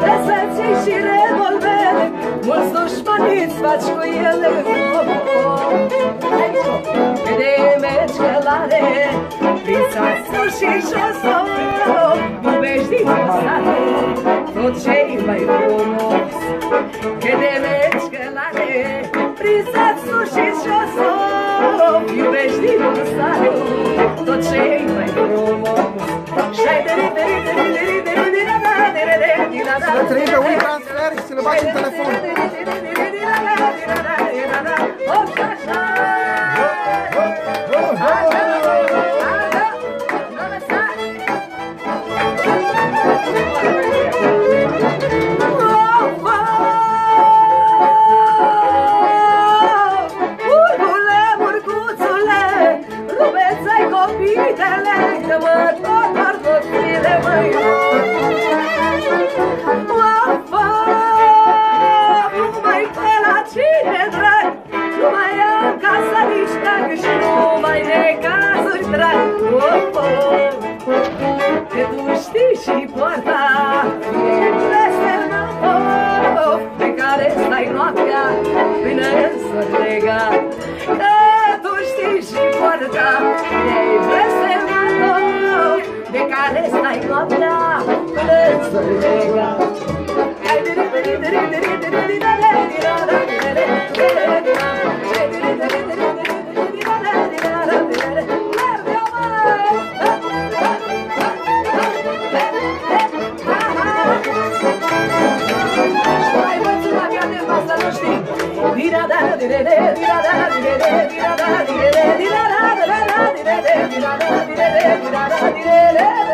Desertii să-ți iei și revolvere. Mulți dușmani îți faci cu ele. Oh, oh, oh. Că de mergi călare Prin sasul și josul Vorbești din sate Tot ce-i mai frumos Că de mergi călare Prin sasul și josul Iubești din sate Tot ce-i mai frumos Și ai de repede, de repede să trimită un transfer și să le bagi în telefon. Di da da di da da di da da di da da di da da di da da di da da di da da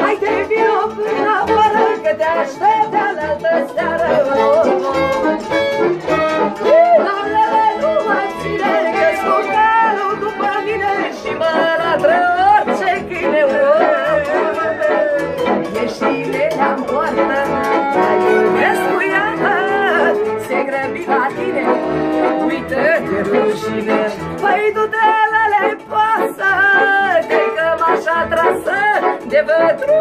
hai te vino până afară, că te aștept alaltă seară. Doamnele, nu mai ține, că sunt calul după mine și mă latră orice câine. Eștile le-am poartă, ai iubesc cu ea, se grăbi la tine, uită-te rușine. Păi du-te la lepoasă, de vătru,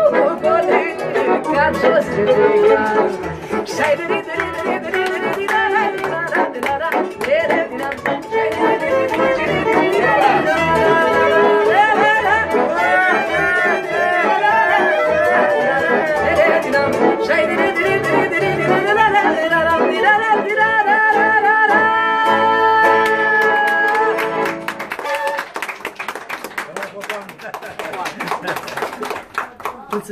cu ca jos de tica. Și ai venit, venit, venit, venit,